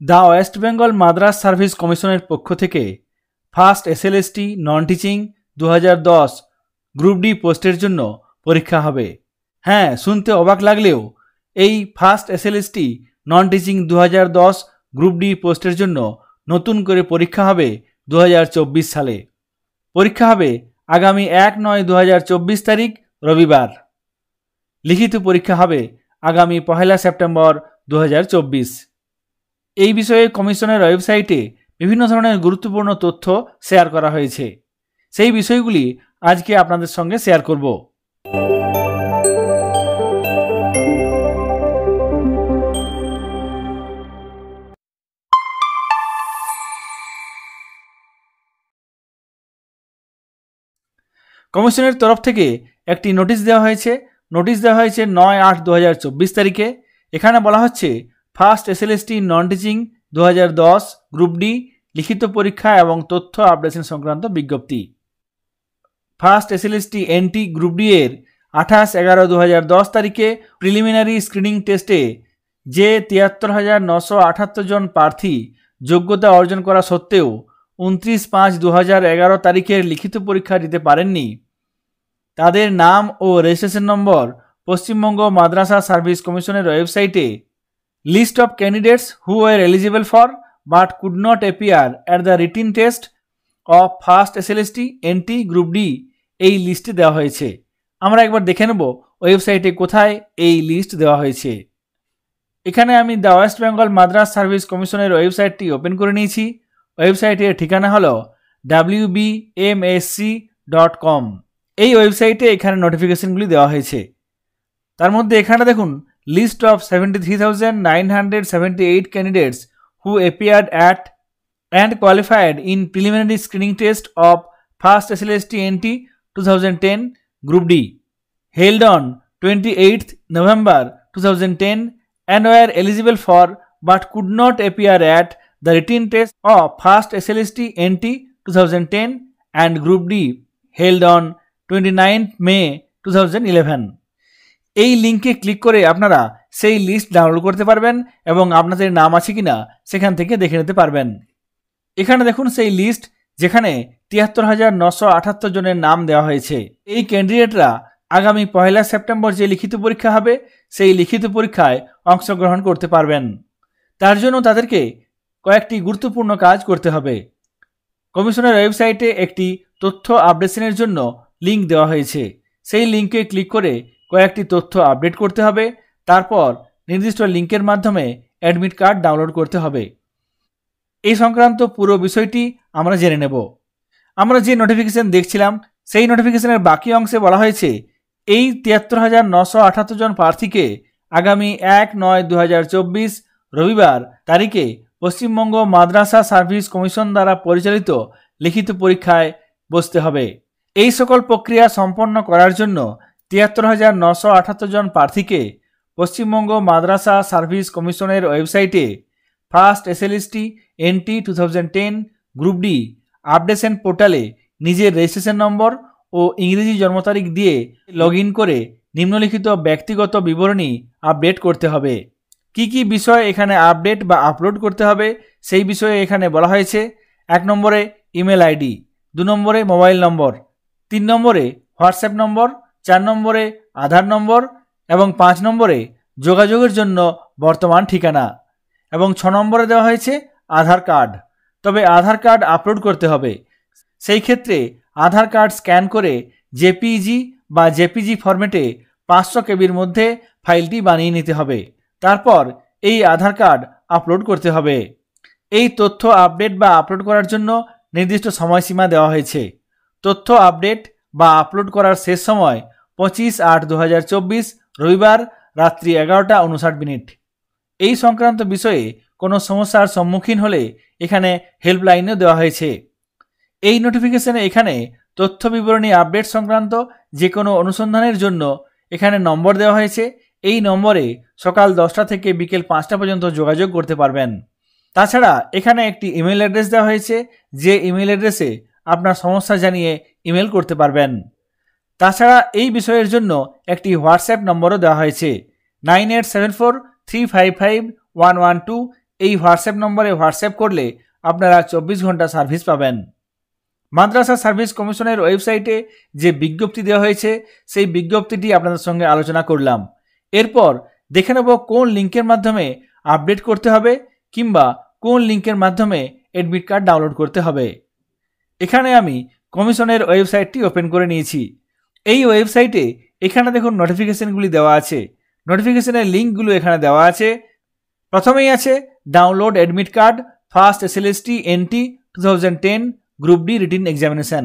The West Bengal Madrasah service কমিশনের পক্ষ থেকে ফার্স্ট এসএলএসটি নন টিচিং দু হাজার দশ গ্রুপ ডি পোস্টের জন্য পরীক্ষা হবে। হ্যাঁ শুনতে অবাক লাগলেও এই ফার্স্ট এসএলএসটি নন টিচিং দু হাজার দশ গ্রুপ ডি পোস্টের জন্য নতুন করে পরীক্ষা হবে দু হাজার চব্বিশ সালে। পরীক্ষা হবে আগামী এক নয় দু তারিখ, রবিবার। লিখিত পরীক্ষা হবে আগামী পহেলা সেপ্টেম্বর দু হাজার চব্বিশ। এই বিষয়ে কমিশনের ওয়েবসাইটে বিভিন্ন ধরনের গুরুত্বপূর্ণ তথ্য শেয়ার করা হয়েছে। সেই বিষয়গুলি আজকে আপনাদের সঙ্গে শেয়ার করব। কমিশনের তরফ থেকে একটি নোটিশ দেওয়া হয়েছে। নোটিশ দেওয়া হয়েছে নয় আট দু তারিখে। এখানে বলা হচ্ছে ফার্স্ট এসএলএসটি নন টিচিং দু হাজার দশ গ্রুপ ডি লিখিত পরীক্ষা এবং তথ্য আপডেশন সংক্রান্ত বিজ্ঞপ্তি। First SLST NT group D এর আঠাশ এগারো দু তারিখে প্রিলিমিনারি স্ক্রিনিং টেস্টে যে তিয়াত্তর হাজার নশো আটাত্তর জন প্রার্থী যোগ্যতা অর্জন করা সত্ত্বেও উনত্রিশ পাঁচ দু এগারো তারিখের লিখিত পরীক্ষা দিতে পারেননি। তাদের নাম ও registration number Paschimbanga Madrasah service কমিশনের ওয়েবসাইটে list of candidates who are eligible for but could not appear at the written test of first SLST NT group D এই লিস্টে দেওয়া হয়েছে। আমরা একবার দেখে নেব ওয়েবসাইটে কোথায় এই লিস্ট দেওয়া হয়েছে। এখানে আমি দ্য ওয়েস্ট বেঙ্গল মাদ্রাস সার্ভিস কমিশনের ওয়েবসাইটটি ওপেন করে নিয়েছি। ওয়েবসাইটের ঠিকানা হলো ডাব্লিউ ডট কম এই ওয়েবসাইটে এখানে নোটিফিকেশনগুলি দেওয়া হয়েছে। তার মধ্যে এখানে দেখুন list of 73,978 candidates who appeared at and qualified in preliminary screening test of First SLST NT 2010 Group D, held on 28th November 2010 and were eligible for but could not appear at the written test of First SLST NT 2010 and Group D, held on 29th May 2011. এই লিঙ্কে click করে আপনারা সেই list download করতে পারবেন এবং আপনাদের নাম আছে কিনা সেখান থেকে দেখে নিতে পারবেন। এখানে দেখুন সেই লিস্ট যেখানে তিয়াত্তর হাজার নশো আটাত্তর জনের নাম দেওয়া হয়েছে। এই ক্যান্ডিডেটরা আগামী পয়লা সেপ্টেম্বর যে লিখিত পরীক্ষা হবে, সেই লিখিত পরীক্ষায় অংশগ্রহণ করতে পারবেন। তার জন্য তাদেরকে কয়েকটি গুরুত্বপূর্ণ কাজ করতে হবে। কমিশনের ওয়েবসাইটে একটি তথ্য আপডেশনের জন্য লিঙ্ক দেওয়া হয়েছে। সেই লিঙ্কে ক্লিক করে কয়েকটি তথ্য আপডেট করতে হবে, তারপর নির্দিষ্ট লিঙ্কের মাধ্যমে অ্যাডমিট কার্ড ডাউনলোড করতে হবে। এই সংক্রান্ত পুরো বিষয়টি আমরা জেনে নেব। আমরা যে নোটিফিকেশন দেখছিলাম, সেই নোটিফিকেশনের বাকি অংশে বলা হয়েছে, এই তিয়াত্তর হাজার নশো আঠাত্তর জন প্রার্থীকে আগামী এক নয় দু রবিবার তারিখে পশ্চিমবঙ্গ মাদ্রাসা সার্ভিস কমিশন দ্বারা পরিচালিত লিখিত পরীক্ষায় বসতে হবে। এই সকল প্রক্রিয়া সম্পন্ন করার জন্য তিয়াত্তর হাজার নশো আটাত্তর জন প্রার্থীকে পশ্চিমবঙ্গ মাদ্রাসা সার্ভিস কমিশনের ওয়েবসাইটে first SLST, NT two thousand ten, group D updation পোর্টালে নিজের রেজিস্ট্রেশন নম্বর ও ইংরেজি জন্ম তারিখ দিয়ে লগ করে নিম্নলিখিত ব্যক্তিগত বিবরণী আপডেট করতে হবে। কি কি বিষয় এখানে আপডেট বা আপলোড করতে হবে সেই বিষয়ে এখানে বলা হয়েছে। এক নম্বরে ইমেল আইডি, দু নম্বরে মোবাইল নম্বর, তিন নম্বরে হোয়াটসঅ্যাপ নম্বর চার নম্বরে আধার নম্বর এবং পাঁচ নম্বরে যোগাযোগের জন্য বর্তমান ঠিকানা এবং ছ নম্বরে দেওয়া হয়েছে আধার কার্ড। তবে আধার কার্ড আপলোড করতে হবে। সেই ক্ষেত্রে আধার কার্ড স্ক্যান করে জেপিজি বা জেপিজি ফরম্যাটে পাঁচশো কেবির মধ্যে ফাইলটি বানিয়ে নিতে হবে। তারপর এই আধার কার্ড আপলোড করতে হবে। এই তথ্য আপডেট বা আপলোড করার জন্য নির্দিষ্ট সময়সীমা দেওয়া হয়েছে। তথ্য আপডেট বা আপলোড করার শেষ সময় পঁচিশ আট দু রবিবার রাত্রি এগারোটা উনষাট মিনিট। এই সংক্রান্ত বিষয়ে কোনো সমস্যার সম্মুখীন হলে এখানে হেল্পলাইনও দেওয়া হয়েছে। এই নোটিফিকেশনে এখানে তথ্য বিবরণী আপডেট সংক্রান্ত যে কোনো অনুসন্ধানের জন্য এখানে নম্বর দেওয়া হয়েছে। এই নম্বরে সকাল দশটা থেকে বিকেল পাঁচটা পর্যন্ত যোগাযোগ করতে পারবেন। তাছাড়া এখানে একটি ইমেল অ্যাড্রেস দেওয়া হয়েছে। যে ইমেল অ্যাড্রেসে আপনার সমস্যা জানিয়ে ইমেল করতে পারবেন। তাছাড়া এই বিষয়ের জন্য একটি হোয়াটসঅ্যাপ নম্বরও দেওয়া হয়েছে। Nine eight seven four three five five one one two এই হোয়াটসঅ্যাপ নম্বরে হোয়াটসঅ্যাপ করলে আপনারা চব্বিশ ঘণ্টা সার্ভিস পাবেন। মাদ্রাসা সার্ভিস কমিশনের ওয়েবসাইটে যে বিজ্ঞপ্তি দেওয়া হয়েছে, সেই বিজ্ঞপ্তিটি আপনাদের সঙ্গে আলোচনা করলাম। এরপর দেখে নেব কোন লিঙ্কের মাধ্যমে আপডেট করতে হবে কিংবা কোন লিঙ্কের মাধ্যমে অ্যাডমিট কার্ড ডাউনলোড করতে হবে। এখানে আমি কমিশনের ওয়েবসাইটটি ওপেন করে নিয়েছি। এই ওয়েবসাইটে এখানে দেখুন নোটিফিকেশনগুলি দেওয়া আছে। নোটিফিকেশানের লিঙ্কগুলো এখানে দেওয়া আছে। প্রথমেই আছে download admit card first SLST NT two thousand ten group D written examination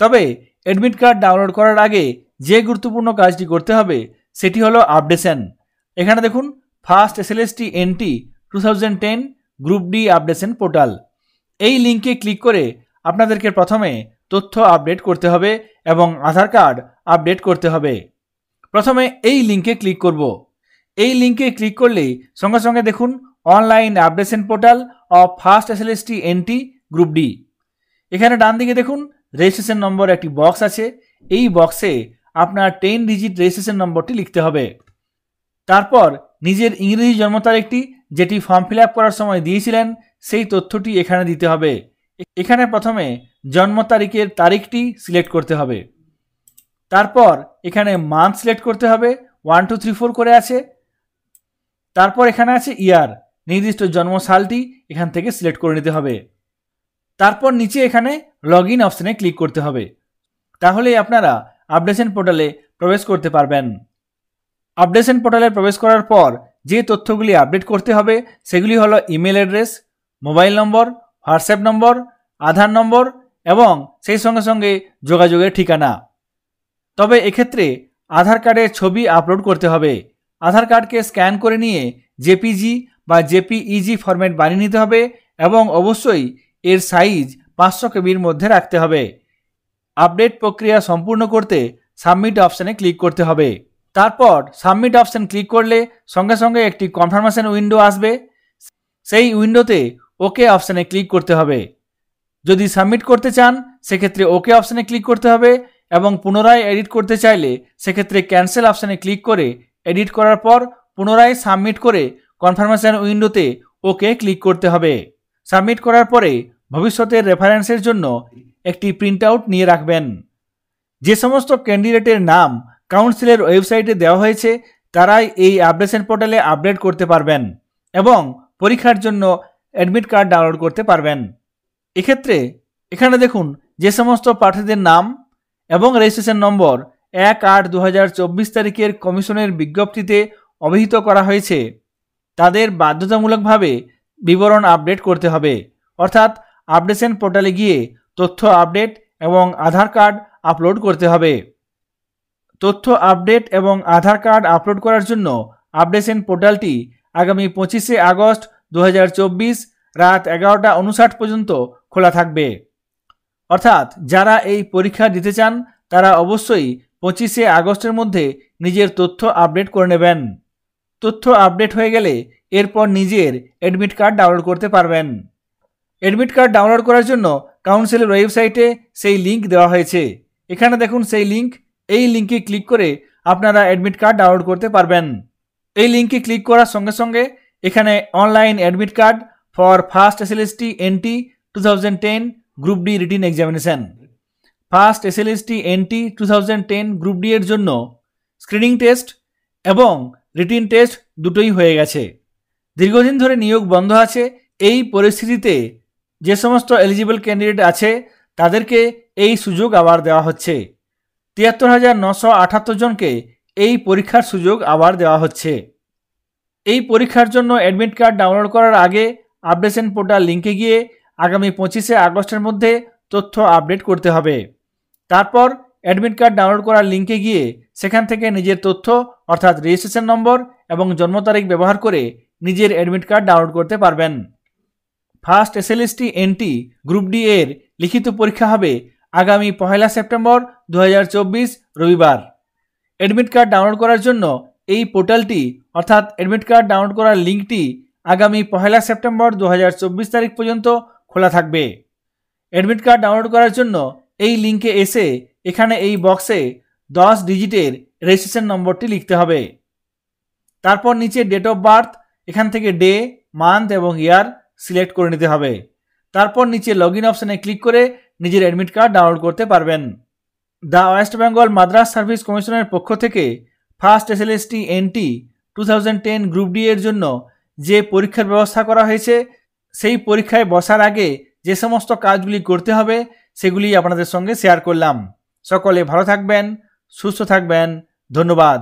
তবে অ্যাডমিট কার্ড ডাউনলোড করার আগে যে গুরুত্বপূর্ণ কাজটি করতে হবে, সেটি হলো আপডেশন এখানে দেখুন first SLST NT two thousand ten group D updation portal এই লিঙ্কে ক্লিক করে আপনাদেরকে প্রথমে তথ্য আপডেট করতে হবে এবং আধার কার্ড আপডেট করতে হবে। প্রথমে এই লিঙ্কে ক্লিক করব। এই লিঙ্কে ক্লিক করলেই সঙ্গে সঙ্গে দেখুন online updation portal of first SLST NT group D. এখানে ডান দিকে দেখুন রেজিস্ট্রেশন নম্বর একটি বক্স আছে। এই বক্সে আপনার টেন ডিজিট রেজিস্ট্রেশন নম্বরটি লিখতে হবে। তারপর নিজের ইংরেজি জন্ম তারিখটি যেটি ফর্ম ফিল করার সময় দিয়েছিলেন, সেই তথ্যটি এখানে দিতে হবে। এখানে প্রথমে জন্ম তারিখের তারিখটি সিলেক্ট করতে হবে। তারপর এখানে মান্থ সিলেক্ট করতে হবে ওয়ান টু থ্রি ফোর করে আছে। তারপর এখানে আছে ইয়ার নির্দিষ্ট জন্ম সালটি এখান থেকে সিলেক্ট করে নিতে হবে। তারপর নিচে এখানে লগ ইন অপশানে ক্লিক করতে হবে। তাহলেই আপনারা আপডেশন পোর্টালে প্রবেশ করতে পারবেন। আপডেশন পোর্টালে প্রবেশ করার পর যে তথ্যগুলি আপডেট করতে হবে, সেগুলি হলো email address mobile number WhatsApp number, Aadhaar number এবং সেই সঙ্গে সঙ্গে যোগাযোগের ঠিকানা। তবে এক্ষেত্রে আধার কার্ডের ছবি আপলোড করতে হবে। আধার কার্ডকে স্ক্যান করে নিয়ে জেপিজি বা জেপিইজি ফরম্যাট বানিয়ে নিতে হবে এবং অবশ্যই এর সাইজ পাঁচশো কেবির মধ্যে রাখতে হবে। আপডেট প্রক্রিয়া সম্পূর্ণ করতে সাবমিট অপশানে ক্লিক করতে হবে। তারপর সাবমিট অপশান ক্লিক করলে সঙ্গে সঙ্গে একটি কনফার্মেশন উইন্ডো আসবে। সেই উইন্ডোতে ওকে অপশানে ক্লিক করতে হবে। যদি সাবমিট করতে চান, সেক্ষেত্রে ওকে অপশানে ক্লিক করতে হবে এবং পুনরায় এডিট করতে চাইলে সেক্ষেত্রে ক্যান্সেল অপশানে ক্লিক করে এডিট করার পর পুনরায় সাবমিট করে কনফার্মেশন উইন্ডোতে ওকে ক্লিক করতে হবে। সাবমিট করার পরে ভবিষ্যতের রেফারেন্সের জন্য একটি প্রিন্ট আউট নিয়ে রাখবেন। যে সমস্ত ক্যান্ডিডেটের নাম কাউন্সিলের ওয়েবসাইটে দেওয়া হয়েছে, তারাই এই আপডেশন পোর্টালে আপডেট করতে পারবেন এবং পরীক্ষার জন্য অ্যাডমিট কার্ড ডাউনলোড করতে পারবেন। এক্ষেত্রে এখানে দেখুন যে সমস্ত প্রার্থীদের নাম এবং রেজিস্ট্রেশন নম্বর এক আট দু তারিখের কমিশনের বিজ্ঞপ্তিতে অভিহিত করা হয়েছে। তাদের বাধ্যতামূলকভাবে বিবরণ আপডেট করতে হবে। অর্থাৎ আপডেশন পোর্টালে গিয়ে তথ্য আপডেট এবং আধার কার্ড আপলোড করতে হবে। তথ্য আপডেট এবং আধার কার্ড আপলোড করার জন্য আপডেশন পোর্টালটি আগামী পঁচিশে আগস্ট দু হাজার চব্বিশ রাত এগারোটা উনষাট পর্যন্ত খোলা থাকবে। অর্থাৎ যারা এই পরীক্ষা দিতে চান, তারা অবশ্যই পঁচিশে আগস্টের মধ্যে নিজের তথ্য আপডেট করে নেবেন। তথ্য আপডেট হয়ে গেলে এরপর নিজের অ্যাডমিট কার্ড ডাউনলোড করতে পারবেন। অ্যাডমিট কার্ড ডাউনলোড করার জন্য কাউন্সিলের ওয়েবসাইটে সেই লিঙ্ক দেওয়া হয়েছে। এখানে দেখুন সেই লিঙ্ক এই লিঙ্কে ক্লিক করে আপনারা অ্যাডমিট কার্ড ডাউনলোড করতে পারবেন। এই লিঙ্কে ক্লিক করার সঙ্গে সঙ্গে এখানে online admit card for first SLST NT two thousand ten group D written examination first SLST NT two thousand ten group D এর জন্য স্ক্রিনিং টেস্ট এবং রিটিন টেস্ট দুটোই হয়ে গেছে। দীর্ঘদিন ধরে নিয়োগ বন্ধ আছে, এই পরিস্থিতিতে যে সমস্ত এলিজিবল ক্যান্ডিডেট আছে, তাদেরকে এই সুযোগ আবার দেওয়া হচ্ছে। তিয়াত্তর হাজার নশো আটাত্তর জনকে এই পরীক্ষার সুযোগ আবার দেওয়া হচ্ছে। এই পরীক্ষার জন্য অ্যাডমিট কার্ড ডাউনলোড করার আগে আপডেশন পোর্টাল লিঙ্কে গিয়ে আগামী পঁচিশে আগস্টের মধ্যে তথ্য আপডেট করতে হবে। তারপর অ্যাডমিট কার্ড ডাউনলোড করার লিঙ্কে গিয়ে সেখান থেকে নিজের তথ্য, অর্থাৎ রেজিস্ট্রেশন নম্বর এবং জন্ম তারিখ ব্যবহার করে নিজের অ্যাডমিট কার্ড ডাউনলোড করতে পারবেন। First SLST NT group D এর লিখিত পরীক্ষা হবে আগামী পহেলা সেপ্টেম্বর দু হাজার চব্বিশ রবিবার। অ্যাডমিট কার্ড ডাউনলোড করার জন্য এই পোর্টালটি, অর্থাৎ অ্যাডমিট কার্ড ডাউনলোড করার লিঙ্কটি আগামী পহেলা সেপ্টেম্বর দু হাজার চব্বিশ তারিখ পর্যন্ত খোলা থাকবে। অ্যাডমিট কার্ড ডাউনলোড করার জন্য এই লিঙ্কে এসে এখানে এই বক্সে দশ ডিজিটের রেজিস্ট্রেশন নম্বরটি লিখতে হবে। তারপর নিচে ডেট অফ বার্থ এখান থেকে ডে মান্থ এবং ইয়ার সিলেক্ট করে নিতে হবে। তারপর নিচে লগ ইন অপশানে ক্লিক করে নিজের অ্যাডমিট কার্ড ডাউনলোড করতে পারবেন। দ্য ওয়েস্ট বেঙ্গল মাদ্রাস সার্ভিস কমিশনের পক্ষ থেকে first S L S T N T two thousand ten group D এর জন্য যে পরীক্ষার ব্যবস্থা করা হয়েছে, সেই পরীক্ষায় বসার আগে যে সমস্ত কাজগুলি করতে হবে, সেগুলি আপনাদের সঙ্গে শেয়ার করলাম। সকলে ভালো থাকবেন, সুস্থ থাকবেন, ধন্যবাদ।